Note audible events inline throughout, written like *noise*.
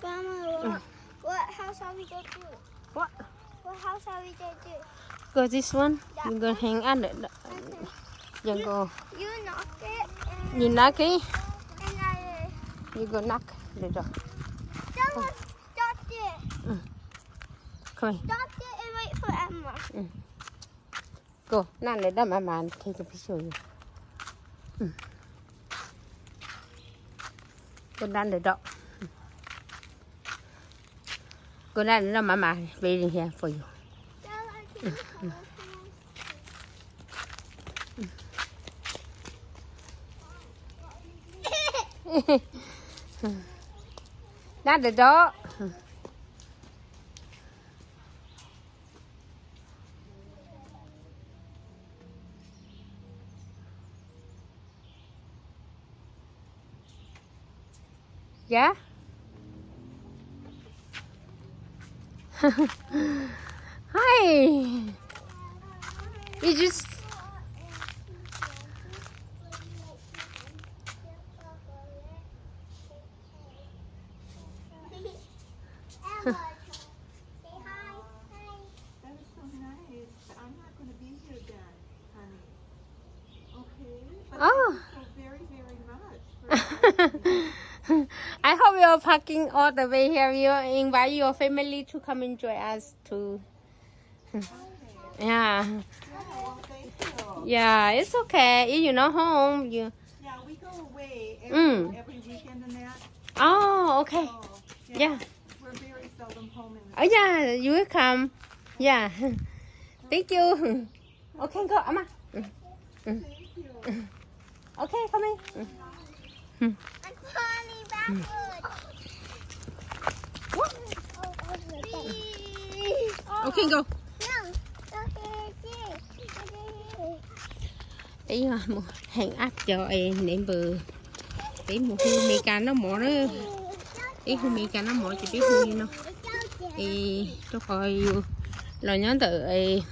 Grandma, what, what house are we going to? What? What house are we going to? Go this one. You go hang on it. You go. You knock it and, You knock it. and I You go knock the door. Someone stop it. Come here. Stop it and wait for Emma. Go. Now let them mama take a picture of you. Mm. Go down the door. Mm. Go down the mama waiting here for you. Tell her to come. Down the door. Yeah? *laughs* Hi. You just Emma, say hi. Hi. That is so nice, but I'm not gonna be here then, honey. Okay? But Oh. thank you so very, very much for inviting me. I parking all the way here. You invite your family to come enjoy us too. *laughs* Yeah, thank you. yeah, it's okay. If you're not home, you. Yeah, we go away every, Mm. every weekend and that. Oh, okay. Oh, Yeah. We're very seldom home in Oh yeah, you will come. Yeah. *laughs* Thank you. *laughs* Okay, go, Amma. Thank you. Okay, come in. I'm falling backwards. Okay, go. No. Okay, một hàng áp cho em để bờ. Đấy một hương mì cà nó mỏ nó. Đấy hương mì cà nó mỏ chỉ biết hương nó. Thì cho coi là nhớ tự ấy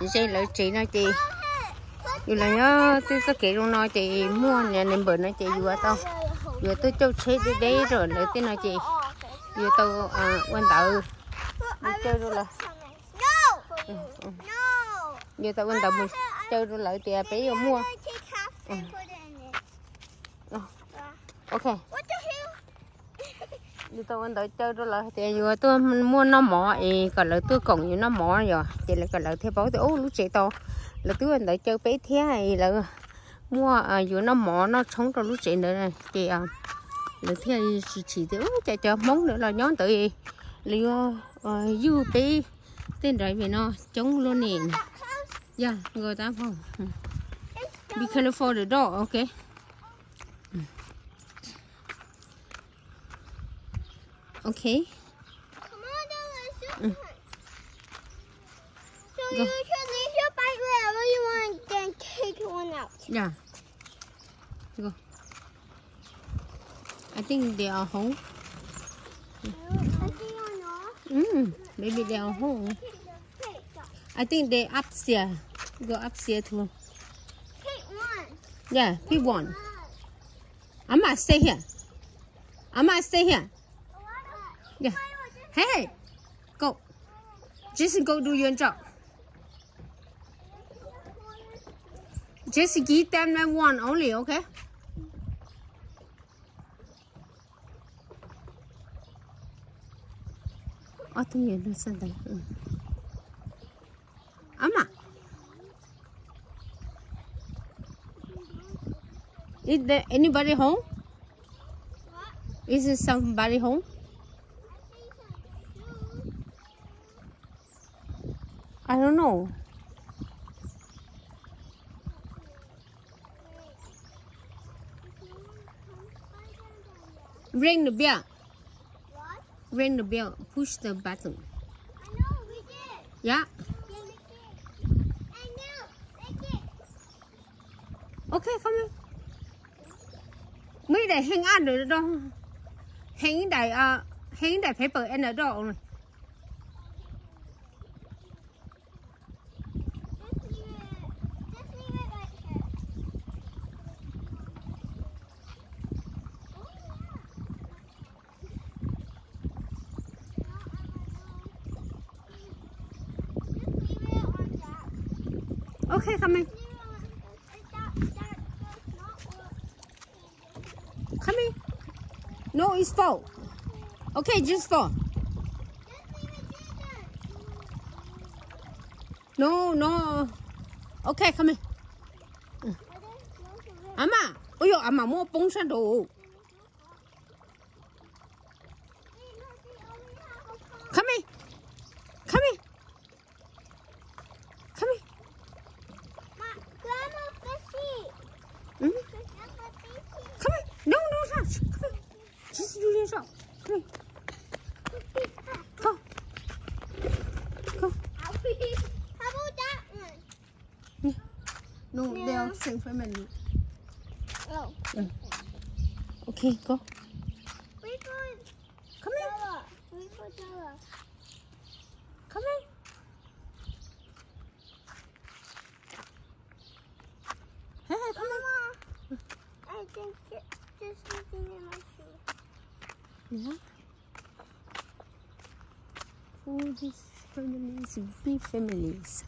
chị xây lại chị nói chị dù là nhớ tôi sẽ kể luôn nói chị mua nhà nên bờ nói chị vừa tao vừa tôi cho chế đi đấy rồi nữa tôi nói chị vừa tao à quan tạo chơi rồi là No. ừ, ừ. No. vừa tao quan tạo mình chơi rồi lại thì bé rồi mua. And put it in it. ok. Đi tôi quan tạo chơi rồi lại thì vừa tôi mua nó mỏ thì còn lại tôi còn như nó mỏ rồi. Thì lại còn lại theo bảo tôi lúc chị to là tôi quan tạo chơi bé thế này là mua à vừa nó mỏ nó sống trong lúc chị nữa này. Chị à là thế chỉ thì ô chạy chờ món nữa là nhón tự liệu du bé tên rồi vì nó chống luôn nè dạ người ta không be careful the door Mm. So Go. you can leave your bike wherever you want, then take one out. yeah go I think they are home I know. Mm, maybe they are home. I think they upstairs go upstairs too. Yeah pick one. I might stay here. I might stay here. Yeah. hey go. Just go do your job. Just give them that one only okay 어, 등에 넣었다. 응. 엄마. Is there anybody home? Is there somebody home? I don't know. Ring the bell. Ring the bell. Push the button. I know, we did. Yeah. Yeah, we did. I know. Take. Okay, come on. Mấy để hang ăn được đâu. Hang đại uh, ờ, hang đại paper in the door only. okay coming. Coming. No, it's fall. Okay, just fall. No, no. Okay, coming. Ama, ôi yo, ama mua bông sen đồ. Same family. Okay, go. Come in. Come in. Hey, hey, come in. I think it, there's something in my shoe. Yeah. All these families, big families.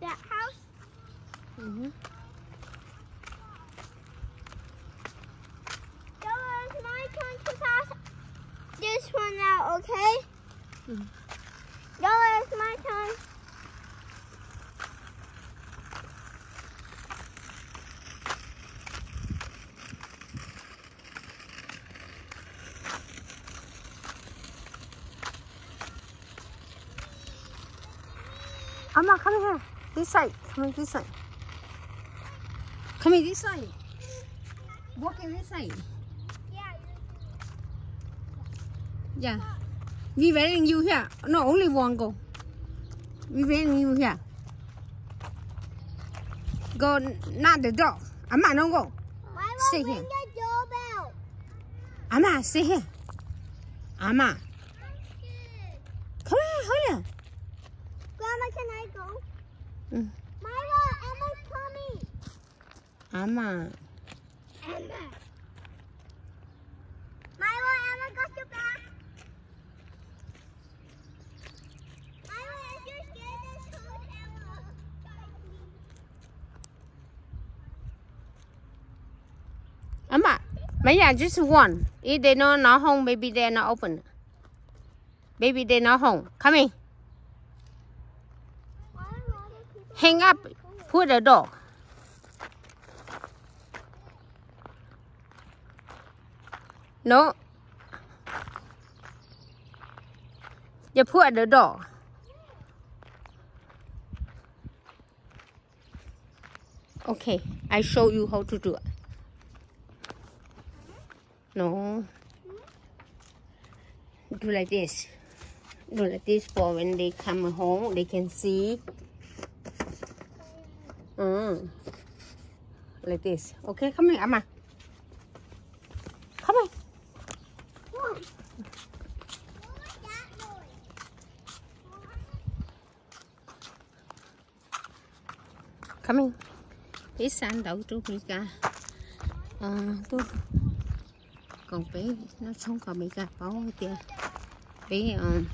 That house, Mm-hmm. Bella, it's my turn to pass this one out, okay? Bella, it's my turn. Amma, come here. This side. Come in this side. Come in this side. Walk in this side. Yeah, Yeah. We waiting you here. No, only one go. We waiting you here. Go, not the dog. Amma, don't go. Sit won't here. ring the doorbell? Amma, stay here. Amma, come here, hold here. Grandma, can I go? Mm. Myra, Emma's Emma. Amma, nhà just one. If they not not home, maybe they're not open. Maybe they're not home. Come in. Why are all the people Hang up. Put the door. No. You put at the door. Okay, I show you how to do it. No. Do like this. Do like this for when they come home, they can see. Mm. Like this. Okay, come here, Amma. Bé san đậu chú Mika. À, tôi còn bé nó sống còn mỹ Mika bảo kìa. Bé uh,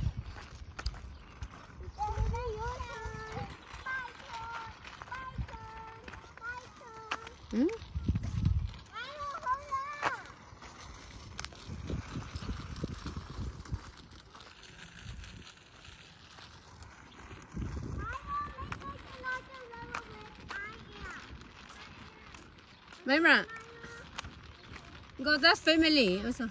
Remember, go that family also.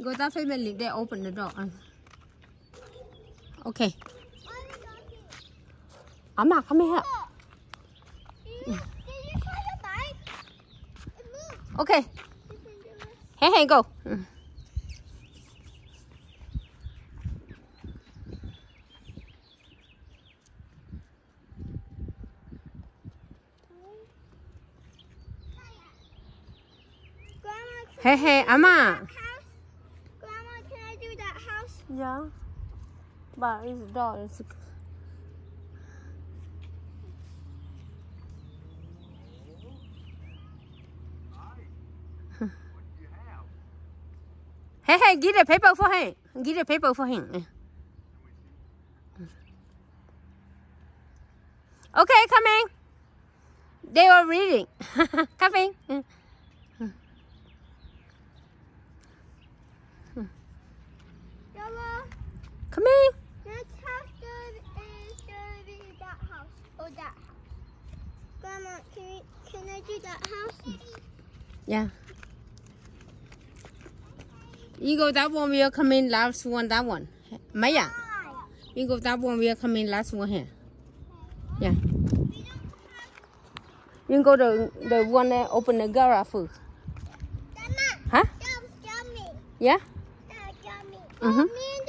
Go that family. They open the door. Okay. Amma, come here. Okay. Hey, hey, go. Hey, hey, Amma. Grandma, can I do that house? Yeah. But it's door is *laughs* Hey, hey, get the paper for him. Get the paper for him. Okay, coming. They were reading. *laughs* coming. Coming. Next house is gonna be that house or that house. Grandma, can we, can I do that house? Yeah. You go that one, we are coming last one, that one. Maya, you go that one, we are coming last one here. Yeah. You go the the one that open the garage first. Huh? Yeah? That's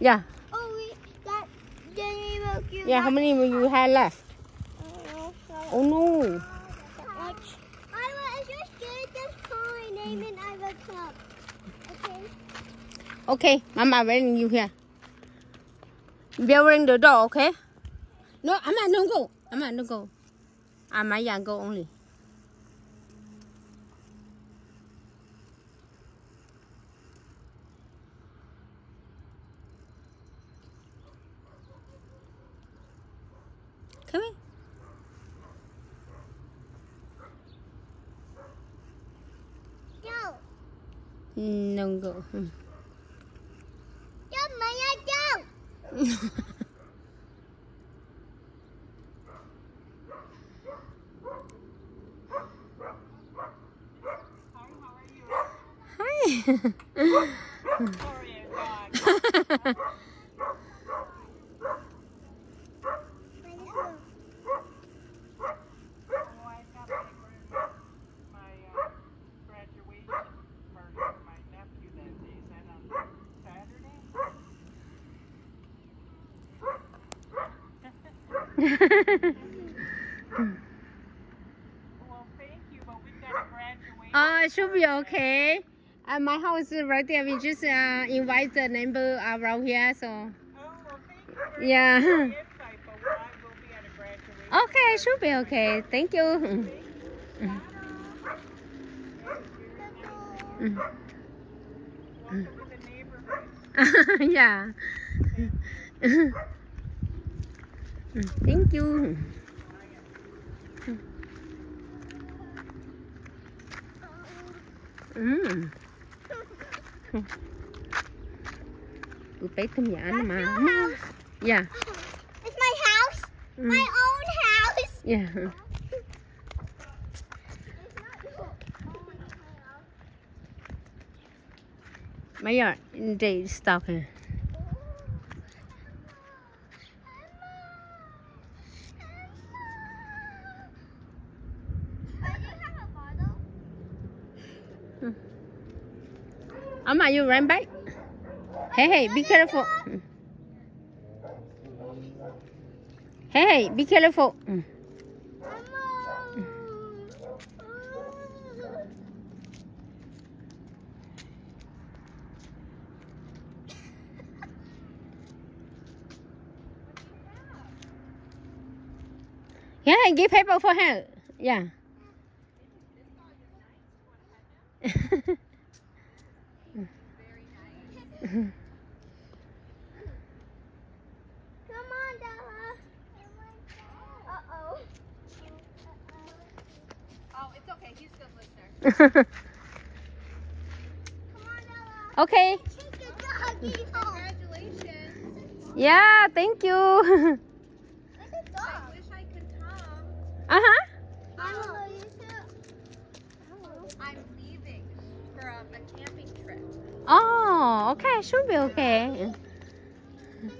Yeah. Oh, we Jenny will give Yeah, how many will you have left? Oh, Oh no. I was just good this time naming Ivor Club. Okay. Okay, Mama waiting you here. Bearing the door, okay? No, Amma, don't no go. Amma, don't no go. I Ah, Maya, go only. Come here. Go. No, go. Hmm. Go, Maya, go. *laughs* Hi. *laughs* *laughs* Sorry, dog. Oh, I got my, gra- my uh, graduation party for my nephew that day. Is that on Saturday? Well, thank you, but we've got a graduation. Uh, it should be okay. Uh, my house is right there. We just uh, invite the neighbor around here, so Oh, well, thank you very yeah. much for the insight, but I will be at a graduation. Okay, it should be okay. Thank you. Welcome to the neighborhood. yeah. Thank you. *laughs* *laughs* Mm. Tụi bé thơm nhã That's mà. Yeah, It's my house. Mm. My own house. yeah. It's not yours. Mấy stop here. I do have a bottle. Amma, you run back. Hey, hey, be careful. Hey, hey, be careful. Yeah, give paper for her. Yeah. Come on, Della. Uh-oh. Oh, it's *laughs* okay. Yeah, thank you. I I *laughs* uh huh. Hello. I'm leaving for a camping trip. Oh, okay, should be okay. I?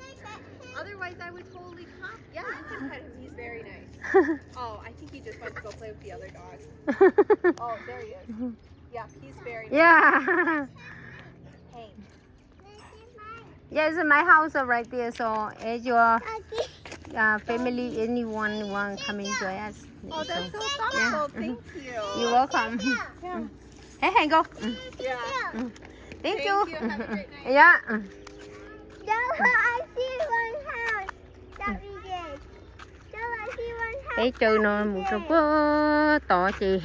Otherwise, I would totally come. Yeah, can pet him. He's very nice. *laughs* Oh, I think he just went to go play with the other dogs. *laughs* Oh, there he is. Yeah, he's very nice. yeah. *laughs* Hey. Yeah, it's my house right there. So, if your Doggy. uh, family, anyone want coming to us. Oh, that's so Yeah. thoughtful. Thank you. You're welcome. Yeah. Hey, hey, go. Mm, Yeah. Thank Thank you. you. Have a great night. Yeah. mm. Della, I see cái trừ nó một số bơ tỏ chị.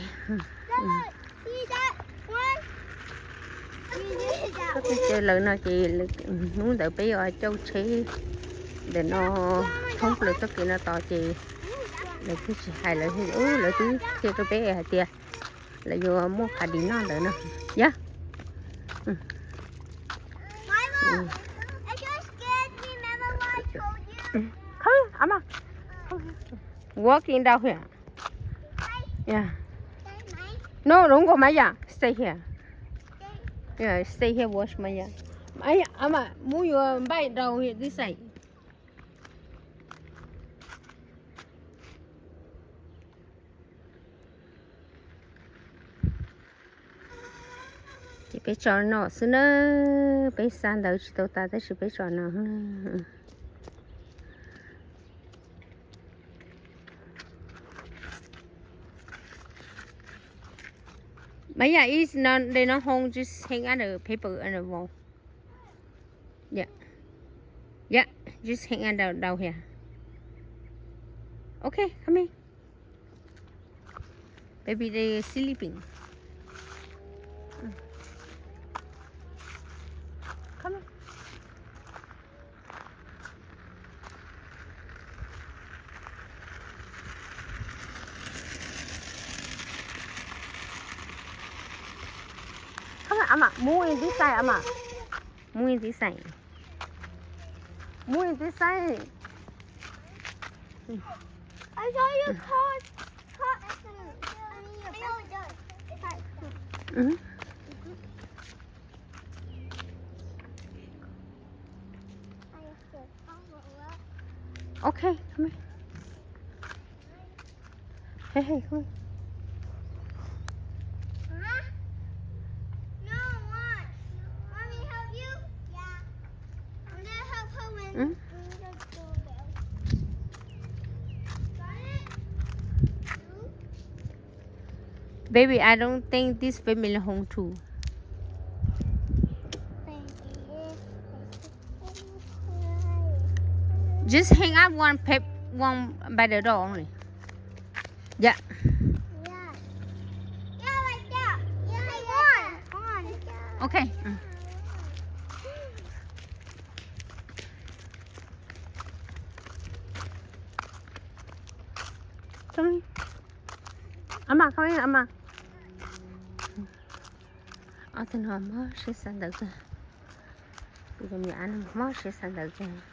Có cái chơi lớn nó chị? Muốn đợi bây giờ châu chị để nó không được tất kia nó tỏ chị. Để cứ hai lợi thì ứ lợi cứ chơi cho bé hả tia lại vô mua hạt đi nó nữa nè dạ không ama không walking down here. Yeah. No don't go Maya. Stay here. Yeah stay here watch Maya. Maya ama move your bike down here this side. Chị bé trò nó xưa nó bé san đầu chị tao ta tới chị bé trò nó *laughs* Mấy yeah, is not they not home just hang out the paper on the wall. Yeah. Yeah, just hang out down, down here. Okay, come here. Baby, they sleeping. Mm. Come here. Come on, Amma. Move in this side, Amma. Move in this side. Move in this side. I saw you caught. Caught. I mean, your Caught. Mm-hmm. I said, oh, what? Okay, come here. Hey, hey, come here. Huh? No, what? Mommy, help you? Yeah. I'm gonna help her when. Mm. when the doorbell. Got it? Two. Baby, I don't think this family home too. Just hang up one pep, one by the door only. Yeah. Okay. Mm. Come. Amma, come here, Amma. عطنهم هاش الصندوق يوم يعني هاش الصندوق